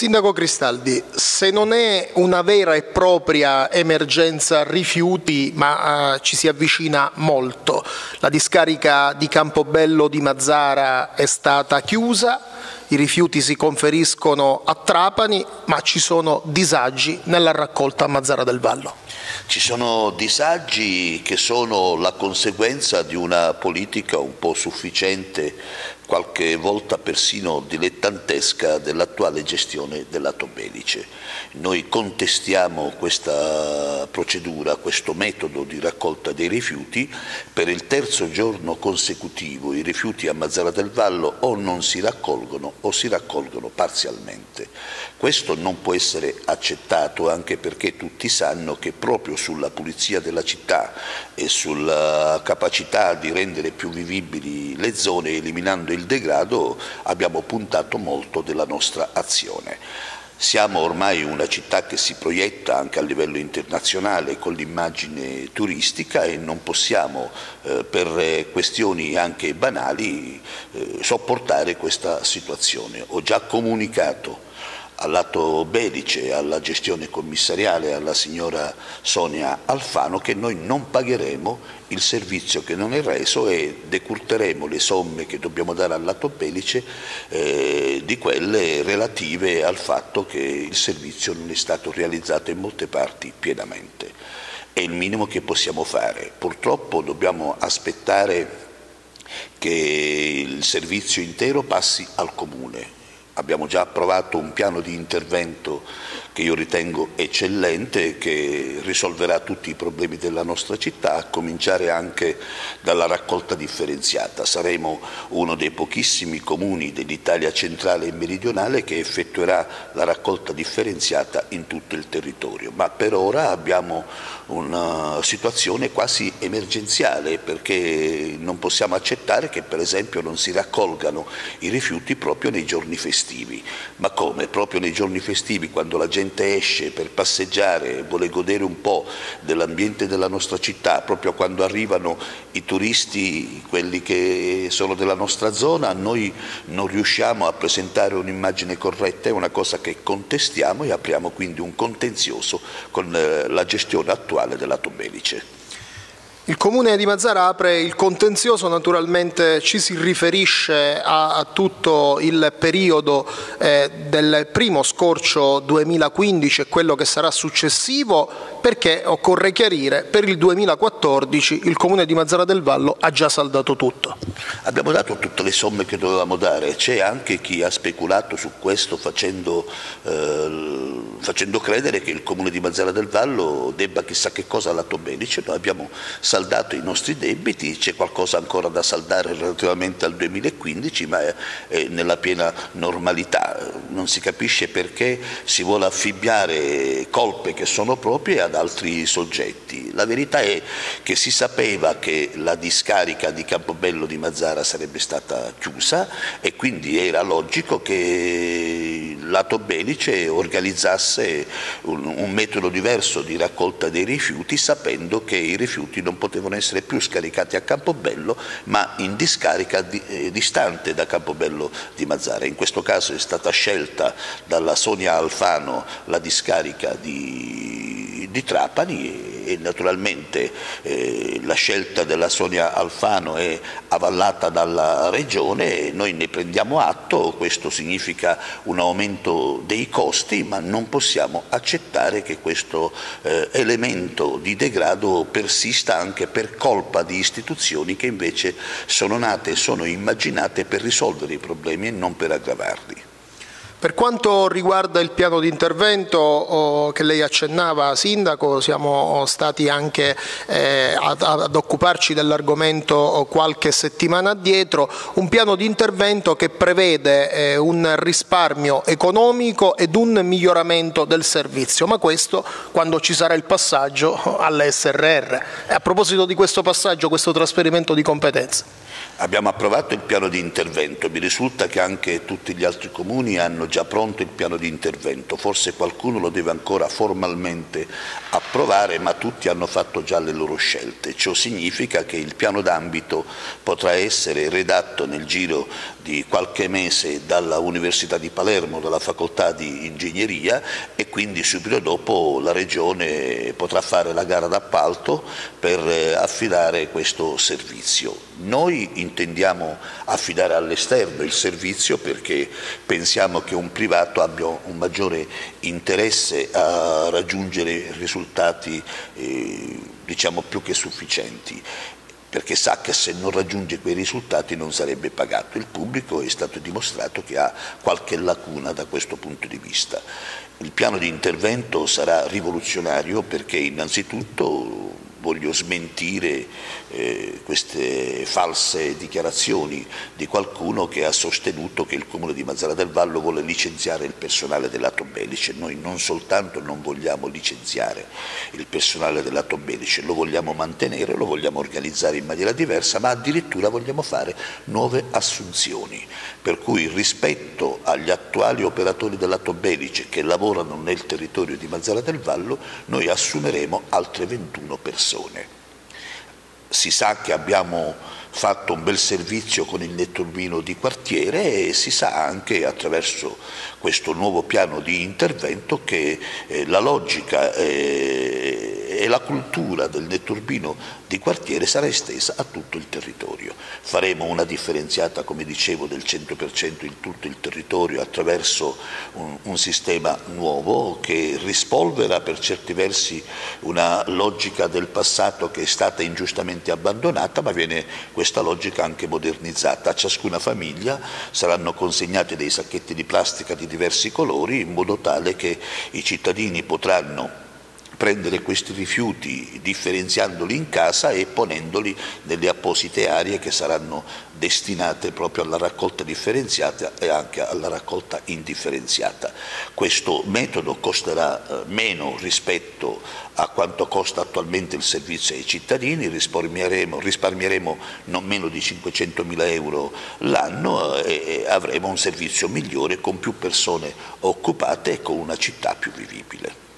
Sindaco Cristaldi, se non è una vera e propria emergenza rifiuti, ma uh, ci si avvicina molto, la discarica di Campobello di Mazzara è stata chiusa, i rifiuti si conferiscono a Trapani, ma ci sono disagi nella raccolta a Mazzara del Vallo. Ci sono disagi che sono la conseguenza di una politica un po' sufficiente qualche volta persino dilettantesca dell'attuale gestione dell'Ato Belice. Noi contestiamo questa procedura, questo metodo di raccolta dei rifiuti, per il terzo giorno consecutivo i rifiuti a Mazzara del Vallo o non si raccolgono o si raccolgono parzialmente. Questo non può essere accettato anche perché tutti sanno che proprio sulla pulizia della città e sulla capacità di rendere più vivibili le zone eliminando il degrado abbiamo puntato molto della nostra azione. Siamo ormai una città che si proietta anche a livello internazionale con l'immagine turistica e non possiamo eh, per questioni anche banali eh, sopportare questa situazione. Ho già comunicato al lato Belice, alla gestione commissariale, alla signora Sonia Alfano che noi non pagheremo il servizio che non è reso e decurteremo le somme che dobbiamo dare al lato Belice eh, di quelle relative al fatto che il servizio non è stato realizzato in molte parti pienamente. È il minimo che possiamo fare. Purtroppo dobbiamo aspettare che il servizio intero passi al Comune Abbiamo già approvato un piano di intervento che io ritengo eccellente, che risolverà tutti i problemi della nostra città, a cominciare anche dalla raccolta differenziata. Saremo uno dei pochissimi comuni dell'Italia centrale e meridionale che effettuerà la raccolta differenziata in tutto il territorio, ma per ora abbiamo una situazione quasi emergenziale perché non possiamo accettare che per esempio non si raccolgano i rifiuti proprio nei giorni festivi. Ma come? Proprio nei giorni festivi quando la gente esce per passeggiare, vuole godere un po' dell'ambiente della nostra città, proprio quando arrivano i turisti, quelli che sono della nostra zona, noi non riusciamo a presentare un'immagine corretta, è una cosa che contestiamo e apriamo quindi un contenzioso con eh, la gestione attuale attuale dell'Ato Belice. Il Comune di Mazzara apre il contenzioso, naturalmente ci si riferisce a, a tutto il periodo eh, del primo scorcio 2015 e quello che sarà successivo perché occorre chiarire per il 2014 il Comune di Mazzara del Vallo ha già saldato tutto. Abbiamo dato tutte le somme che dovevamo dare, c'è anche chi ha speculato su questo facendo, eh, facendo, credere che il Comune di Mazzara del Vallo debba chissà che cosa all'Atto Belice, noi abbiamo saldato saldato i nostri debiti, c'è qualcosa ancora da saldare relativamente al 2015, ma è, nella piena normalità. Non si capisce perché si vuole affibbiare colpe che sono proprie ad altri soggetti. La verità è che si sapeva che la discarica di Campobello di Mazzara sarebbe stata chiusa e quindi era logico che lato Belice organizzasse un, un metodo diverso di raccolta dei rifiuti sapendo che i rifiuti non potevano potevano essere più scaricati a Campobello ma in discarica di, eh, distante da Campobello di Mazzara. In questo caso è stata scelta dalla Sonia Alfano la discarica di, di Trapani e naturalmente eh, la scelta della Sonia Alfano è avallata dalla Regione e noi ne prendiamo atto, questo significa un aumento dei costi ma non possiamo accettare che questo eh, elemento di degrado persista anche per colpa di istituzioni che invece sono nate e sono immaginate per risolvere i problemi e non per aggravarli. Per quanto riguarda il piano di intervento oh, che lei accennava, Sindaco, siamo stati anche eh, ad, occuparci dell'argomento oh, qualche settimana addietro, un piano di intervento che prevede eh, un risparmio economico ed un miglioramento del servizio, ma questo quando ci sarà il passaggio all'SRR. A proposito di questo passaggio, questo trasferimento di competenze. Abbiamo approvato il piano di intervento, mi risulta che anche tutti gli altri comuni hanno già pronto il piano di intervento, forse qualcuno lo deve ancora formalmente approvare, ma tutti hanno fatto già le loro scelte. Ciò significa che il piano d'ambito potrà essere redatto nel giro di qualche mese dalla Università di Palermo, dalla Facoltà di Ingegneria e quindi subito dopo la Regione potrà fare la gara d'appalto per eh, affidare questo servizio. Noi intendiamo affidare all'esterno il servizio perché pensiamo che un privato abbia un maggiore interesse a raggiungere risultati eh, diciamo più che sufficienti perché sa che se non raggiunge quei risultati non sarebbe pagato. Il pubblico è stato dimostrato che ha qualche lacuna da questo punto di vista. Il piano di intervento sarà rivoluzionario perché innanzitutto voglio smentire eh, queste false dichiarazioni di qualcuno che ha sostenuto che il Comune di Mazzara del Vallo vuole licenziare il personale dell'Ato Belice. Noi non soltanto non vogliamo licenziare il personale dell'Ato Belice, lo vogliamo mantenere, lo vogliamo organizzare in maniera diversa, ma addirittura vogliamo fare nuove assunzioni. Per cui rispetto agli attuali operatori dell'Ato Belice che lavorano nel territorio di Mazzara del Vallo, noi assumeremo altre 21 persone persone. Si sa che abbiamo fatto un bel servizio con il netturbino di quartiere e si sa anche attraverso questo nuovo piano di intervento che eh, la logica eh, e la cultura del netturbino di quartiere sarà estesa a tutto il territorio. Faremo una differenziata, come dicevo, del 100% in tutto il territorio attraverso un, un sistema nuovo che rispolvera per certi versi una logica del passato che è stata ingiustamente abbandonata, ma viene questa logica anche modernizzata. A ciascuna famiglia saranno consegnati dei sacchetti di plastica di diversi colori in modo tale che i cittadini potranno prendere questi rifiuti differenziandoli in casa e ponendoli nelle apposite aree che saranno destinate proprio alla raccolta differenziata e anche alla raccolta indifferenziata. Questo metodo costerà eh, meno rispetto a quanto costa attualmente il servizio ai cittadini, risparmieremo, risparmieremo non meno di 500 mila euro l'anno eh, e avremo un servizio migliore con più persone occupate e con una città più vivibile.